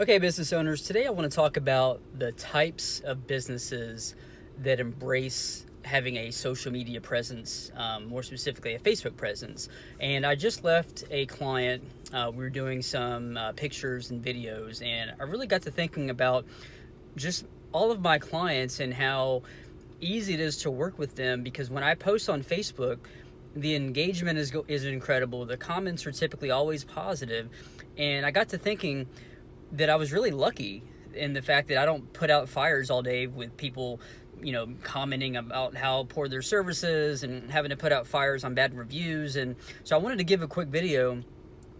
Okay, business owners, today I want to talk about the types of businesses that embrace having a social media presence, um, more specifically a Facebook presence. And I just left a client, uh, we were doing some uh, pictures and videos, and I really got to thinking about just all of my clients and how easy it is to work with them because when I post on Facebook, the engagement is, is incredible. The comments are typically always positive. And I got to thinking, that I was really lucky in the fact that I don't put out fires all day with people, you know, commenting about how poor their service is and having to put out fires on bad reviews. And so I wanted to give a quick video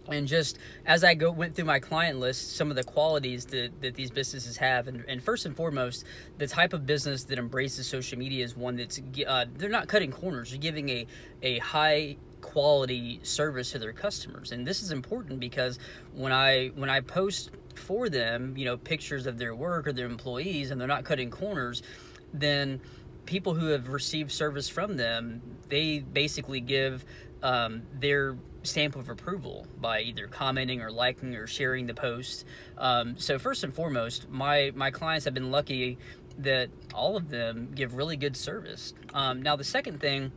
and just as I go went through my client list, some of the qualities that, that these businesses have, and, and first and foremost, the type of business that embraces social media is one that's uh, they're not cutting corners, they're giving a a high quality service to their customers, and this is important because when I when I post for them, you know, pictures of their work or their employees, and they're not cutting corners, then people who have received service from them, they basically give um, their stamp of approval by either commenting or liking or sharing the post. Um, so first and foremost, my my clients have been lucky that all of them give really good service. Um, now the second thing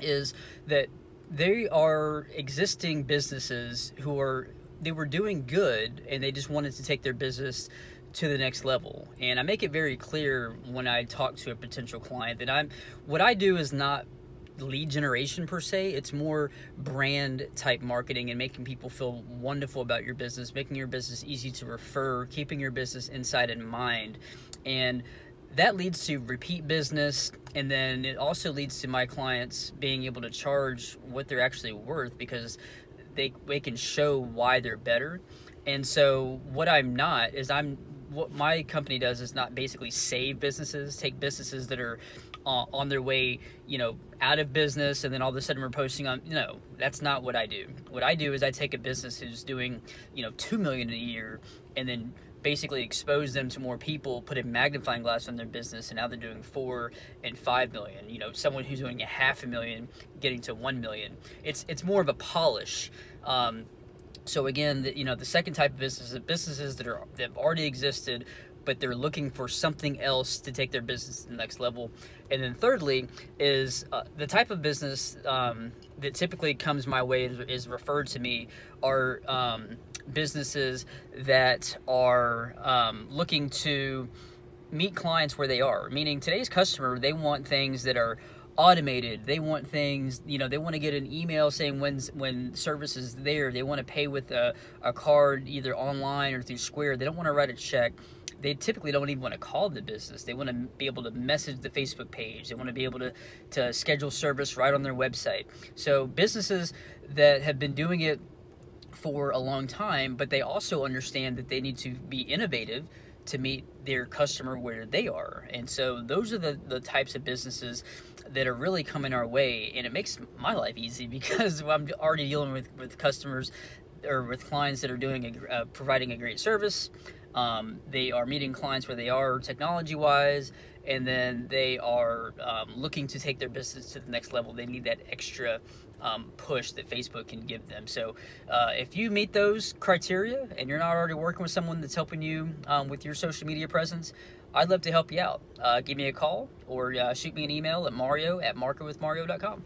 is that they are existing businesses who are they were doing good and they just wanted to take their business to the next level. And I make it very clear when I talk to a potential client that I'm what I do is not lead generation per se. It's more brand type marketing and making people feel wonderful about your business, making your business easy to refer, keeping your business inside in mind. And that leads to repeat business and then it also leads to my clients being able to charge what they're actually worth because they they can show why they're better. And so what I'm not is I'm what my company does is not basically save businesses, take businesses that are uh, on their way, you know, out of business, and then all of a sudden we're posting on. No, that's not what I do. What I do is I take a business who's doing, you know, two million a year, and then basically expose them to more people, put a magnifying glass on their business, and now they're doing four and five million. You know, someone who's doing a half a million getting to one million. It's it's more of a polish. Um, so again, the, you know, the second type of business is businesses that are that have already existed, but they're looking for something else to take their business to the next level. And then thirdly is uh, the type of business um, that typically comes my way is, is referred to me are um, businesses that are um, looking to meet clients where they are. Meaning today's customer, they want things that are automated. They want things, you know, they want to get an email saying when when service is there. They want to pay with a, a card either online or through Square. They don't want to write a check. They typically don't even want to call the business. They want to be able to message the Facebook page. They want to be able to, to schedule service right on their website. So businesses that have been doing it for a long time, but they also understand that they need to be innovative to meet their customer where they are. And so those are the, the types of businesses that are really coming our way. And it makes my life easy because I'm already dealing with, with customers or with clients that are doing a, uh, providing a great service. Um, they are meeting clients where they are technology wise, and then they are um, looking to take their business to the next level. They need that extra um, push that Facebook can give them. So uh, if you meet those criteria and you're not already working with someone that's helping you um, with your social media presence, I'd love to help you out. Uh, give me a call or uh, shoot me an email at mario at marketwithmario.com.